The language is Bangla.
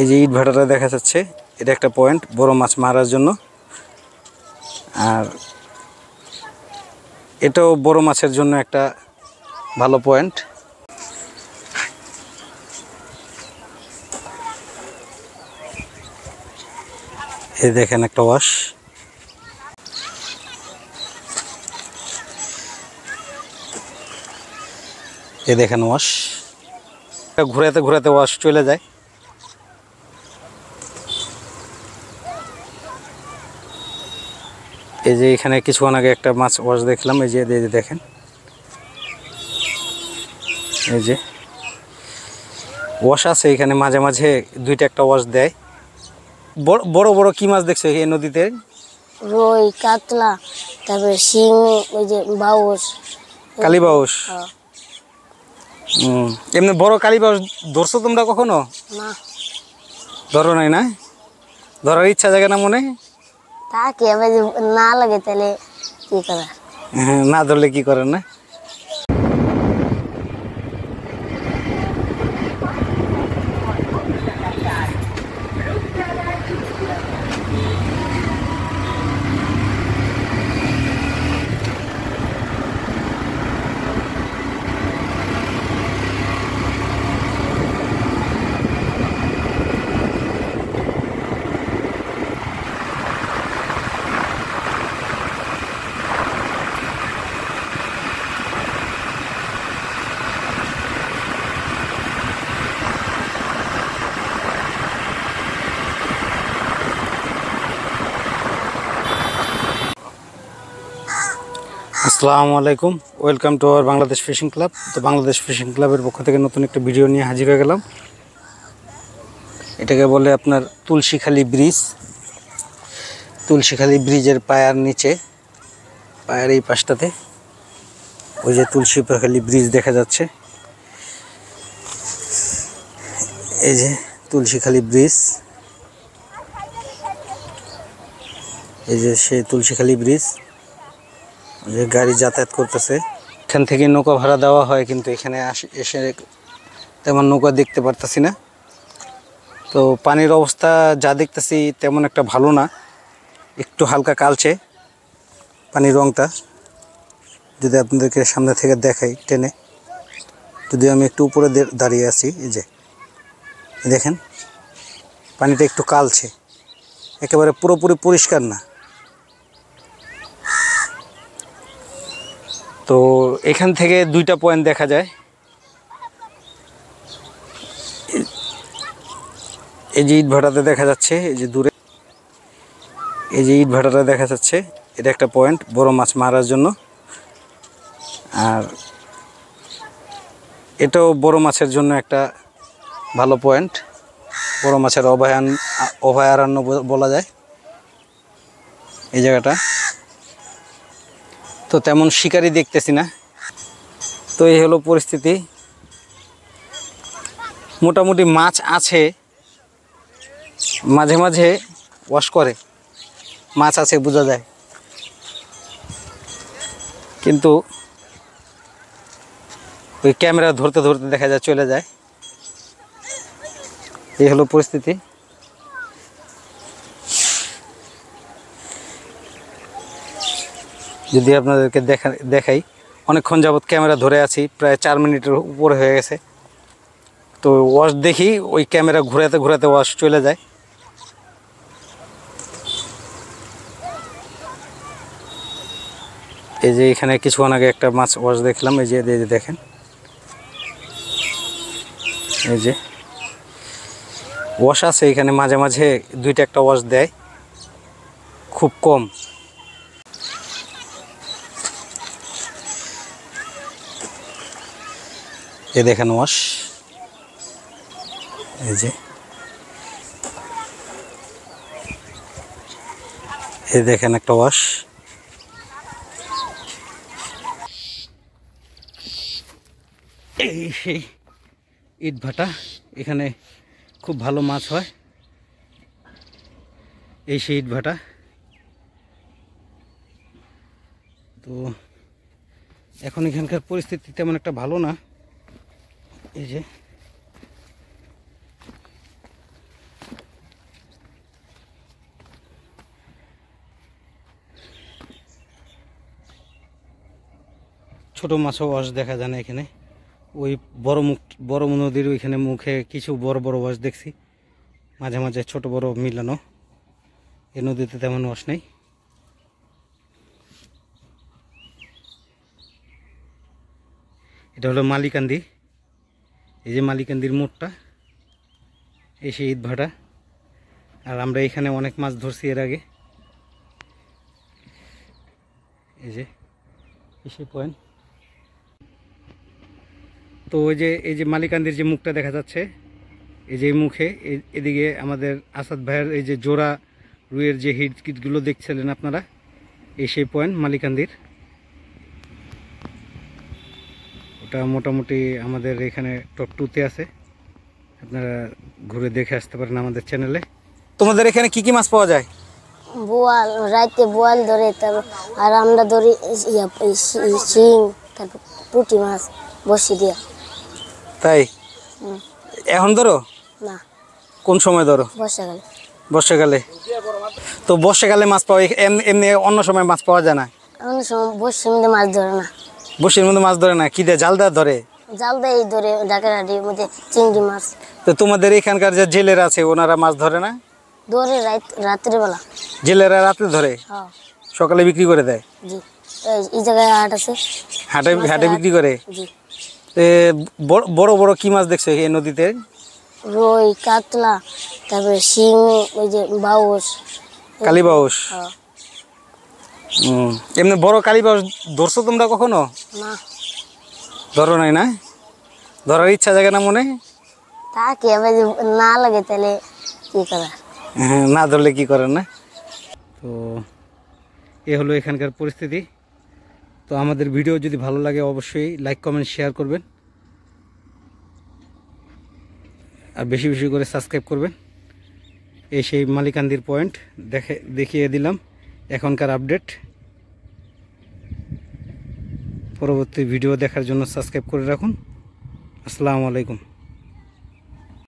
এই যে ইট ভাটাটা দেখা যাচ্ছে, এটা একটা পয়েন্ট বড় মাছ মারার জন্য। আর এটাও বড় মাছের জন্য একটা ভালো পয়েন্ট এই দেখেন একটা ওয়াশ এই দেখেন ওয়াশ ঘুরাতে ঘুরাতে ওয়াশ চলে যায়। এই যে এখানে কিছুক্ষণ আগে একটা মাছ ওয়াশ দেখলাম এই যে দেখেন। এই যে। ওয়াশ আছে এখানে মাঝে মাঝে দুইটা একটা ওয়াশ দেয়। বড় বড় কি মাছ দেখছ এই নদীতে? রুই কাতলা তারপরে শিং ওই যে বাউস কালীবাউস হ্যাঁ। হুম এমনি বড় কালীবাউস ধরছো তোমরা কখনো? না। ধরো নাই না? ধরার ইচ্ছা জাগে না মনে? তাকে না লাগে তাহলে কি করার হ্যাঁ, না ধরলে কি করেন না? আসসালামু আলাইকুম। Welcome to our Bangladesh fishing club তো বাংলাদেশ ফিশিং ক্লাবের পক্ষ থেকে নতুন একটা ভিডিও নিয়ে হাজির হয়ে গেলাম। এটাকে বলে আপনার তুলসীখালি ব্রিজ তুলসীখালি ব্রিজের পায়ার নিচে, পায়ের এই পাশটাতে। ওই যে তুলসীখালি ব্রিজ দেখা যাচ্ছে। এই যে তুলসীখালি ব্রিজ এই যে সেই তুলসীখালি ব্রিজ যে গাড়ি যাতায়াত করতেছে। এখান থেকে নৌকা ভাড়া দেওয়া হয়, কিন্তু এখানে এসে তেমন নৌকা দেখতে পারতাছি না। তো পানির অবস্থা যা দেখতেছি তেমন একটা ভালো না। একটু হালকা কালচে পানির রংটা। যদি আপনাদেরকে সামনে থেকে দেখাই টেনে। যদি আমি একটু উপরে দাঁড়িয়ে আছি, এই যে। দেখেন, পানিটা একটু কালছে একেবারে পুরোপুরি পরিষ্কার না। তো এখান থেকে দুইটা পয়েন্ট দেখা যায়। এই- যে ইট ভাটাতে দেখা যাচ্ছে, এই যে দূরে, এই যে ইট ভাটাটা দেখা যাচ্ছে, এটা একটা পয়েন্ট বড় মাছ মারার জন্য। আর এটাও বড় মাছের জন্য একটা ভালো পয়েন্ট বড় মাছের অভয়ান অভয়ারণ্য বলা যায়। এই জায়গাটা। তো তেমন শিকারই দেখতেছি না। তো এই হলো পরিস্থিতি। মোটামুটি মাছ আছে, মাঝে মাঝে ওয়াশ করে, মাছ আছে বোঝা যায়। কিন্তু ওই ক্যামেরা ধরতে ধরতে দেখা যায়, চলে যায়। এই হলো পরিস্থিতি। যদি আপনাদেরকে দেখা, দেখাই, অনেকক্ষণ যাবৎ ক্যামেরা ধরে আছি, প্রায় চার মিনিটের উপরে হয়ে গেছে। তো ওয়াশ দেখি, ওই ক্যামেরা ঘোরাতে ঘোরাতে ওয়াশ চলে যায়। এই যে এখানে কিছুক্ষণ আগে একটা মাছ ওয়াশ দেখলাম, এই যে, এই দেখেন। এই যে, ওয়াশ আছে এখানে, মাঝে মাঝে দুইটা একটা ওয়াশ দেয়। খুব কম। এ দেখেন ওয়াশ এই যে। এই দেখেন একটা ওয়াশ এই সেই ইট ভাটা, এখানে খুব ভালো মাছ হয়। এই সেই ইট ভাটা। তো এখন এখানকার পরিস্থিতি তেমন একটা ভালো না। এই যে। ছোট মাছও ওয়াশ দেখা যায় না এখানে। ওই বড় মুখ, বড় নদীর ওইখানে মুখে কিছু বড় বড় ওয়াশ দেখছি। মাঝে মাঝে ছোট বড় মিলানো। এ নদীতে তেমন ওয়াশ নেই। এটা হলো মালিকান্দি। এই যে মালিকান্দির মোড়টা, এই সেই ঈদ ভাটা আর আমরা এখানে অনেক মাছ ধরছি এর আগে। এই যে এসে পয়েন্ট তো ওই যে, এই যে মালিকান্দির যে মুখটা দেখা যাচ্ছে, এই যে মুখে এদিকে আমাদের আসাদ ভাইয়ের এই যে জোড়া রুয়ের যে হিট কিটগুলো দেখছিলেন আপনারা, এই সেই পয়েন্ট মালিকান্দির। ওটা মোটামুটি আমাদের এখানে টপ টুতে আছে। আপনারা ঘুরে দেখে আসতে পারেন আমাদের চ্যানেলে তোমাদের এখানে কি কি মাছ পাওয়া যায়? বোয়াল রাইতে বোয়াল ধরে তারপর আর আমরা ধরি শিং তারপর পুঁটি মাছ বসি দিয়া। তাই? এখন ধরো? না। কোন সময় ধরো? বর্ষাকালে। বর্ষাকালে। তো বর্ষাকালে মাছ পাওয়া এমনি অন্য সময় মাছ পাওয়া যায় না? এমন সময় বর্ষা মাছ ধরে না। বসির মধ্যে মাছ ধরে না? কি দেয়? জাল দেওয়া ধরে? জাল দেয় ধরে ডাকাডাটির মধ্যে চিংড়ি মাছ। তো তোমাদের এখানকার যে জেলেরা আছে ওনারা মাছ ধরে না? ধরে রাত রাত্রে জেলেরা রাতে ধরে? হ্যাঁ। সকালে বিক্রি করে দেয়? জি। এই- এই জায়গায় হাট আছে। হাটে হাটে বিক্রি করে? জি। বড়- বড় কি মাছ দেখছ এই নদীতে? রুই কাতলা তারপরে শিং ওই যে বাউস কালীবাউস হ্যাঁ। হুম। এমনি বড় কালীবাউস ধরছো তোমরা কখনো? না। ধরো নাই না? ধরার ইচ্ছা জাগে না মনে? না লাগে তাহলে কি করার হ্যাঁ, না ধরলে কি করেন না? তো এ হলো এখানকার পরিস্থিতি। তো আমাদের ভিডিও যদি ভালো লাগে অবশ্যই লাইক কমেন্ট শেয়ার করবেন। আর বেশি বেশি করে সাবস্ক্রাইব করবেন। এই সেই মালিকান্দির পয়েন্ট দেখে দেখিয়ে দিলাম। এখনকার আপডেট। পরবর্তী ভিডিও দেখার জন্য সাবস্ক্রাইব করে রাখুন। আসসালামু আলাইকুম।